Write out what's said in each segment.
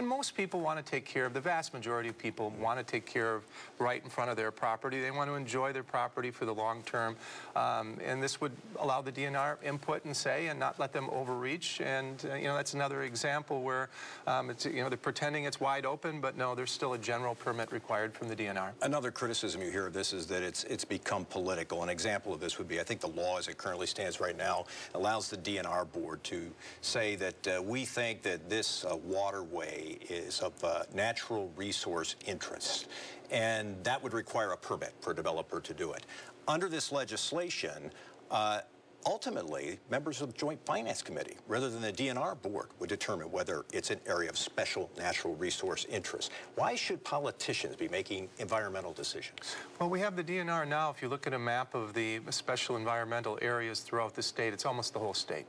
And most people want to take care of, the vast majority of people want to take care of right in front of their property. They want to enjoy their property for the long term. Um, and this would allow the DNR input and say and not let them overreach. And, uh, you know, that's another example where um, it's, you know, they're pretending it's wide open, but no, there's still a general permit required from the DNR. Another criticism you hear of this is that it's it's become political. An example of this would be, I think the law as it currently stands right now allows the DNR board to say that uh, we think that this uh, waterway is of uh, natural resource interest, and that would require a permit for a developer to do it. Under this legislation, uh, Ultimately, members of the Joint Finance Committee, rather than the DNR board, would determine whether it's an area of special natural resource interest. Why should politicians be making environmental decisions? Well, we have the DNR now. If you look at a map of the special environmental areas throughout the state, it's almost the whole state.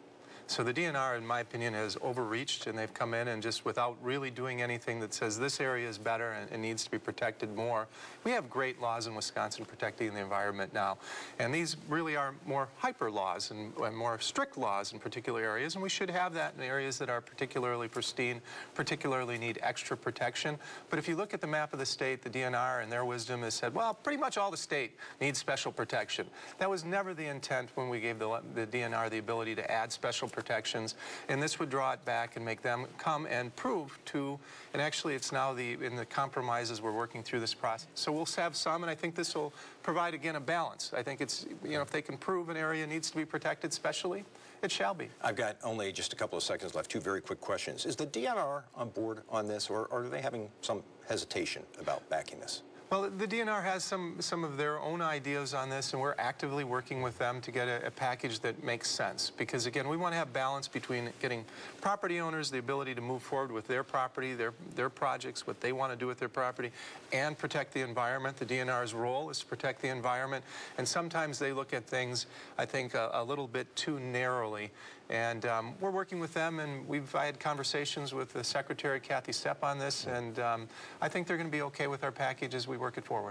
So the DNR, in my opinion, has overreached, and they've come in and just without really doing anything that says this area is better and, and needs to be protected more. We have great laws in Wisconsin protecting the environment now, and these really are more hyper laws and, and more strict laws in particular areas, and we should have that in areas that are particularly pristine, particularly need extra protection. But if you look at the map of the state, the DNR and their wisdom has said, well, pretty much all the state needs special protection. That was never the intent when we gave the, the DNR the ability to add special protections, and this would draw it back and make them come and prove to, and actually it's now the in the compromises we're working through this process. So we'll have some, and I think this will provide again a balance. I think it's you know if they can prove an area needs to be protected specially, it shall be. I've got only just a couple of seconds left. Two very quick questions. Is the DNR on board on this, or, or are they having some hesitation about backing this? Well, the DNR has some, some of their own ideas on this, and we're actively working with them to get a, a, package that makes sense. Because, again, we want to have balance between getting property owners the ability to move forward with their property, their, their projects, what they want to do with their property, and protect the environment. The DNR's role is to protect the environment. And sometimes they look at things, I think, a, a little bit too narrowly. And um, we're working with them, and we've I had conversations with the Secretary, Cathy Stepp, on this, and um, I think they're going to be okay with our package as we work it forward.